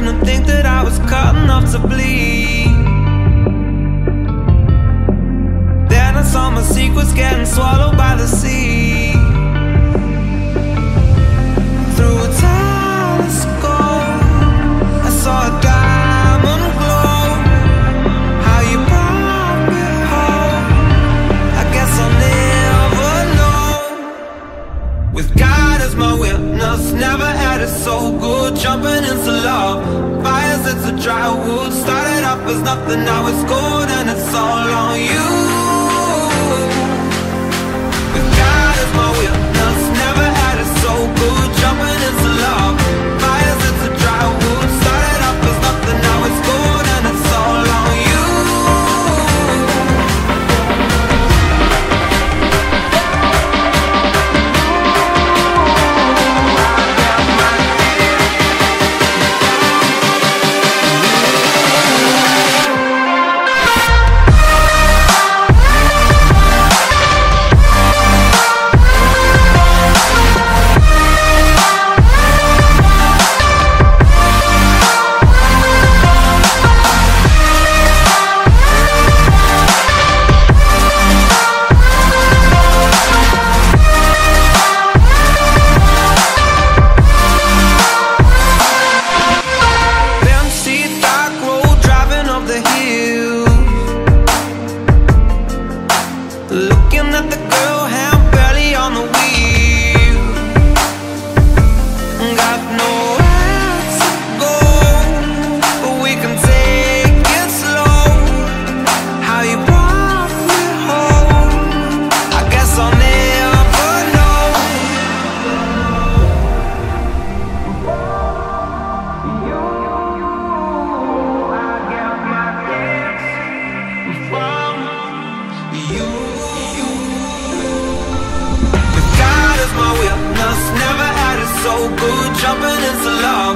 didn't think that I was cut enough to bleed. Then I saw my secrets getting swallowed by the sea. With God as my witness, never had it so good. Jumping into love, fires it's a dry wood. Started off as nothing, now it's gold and it's all on you. good jumping, in a lot.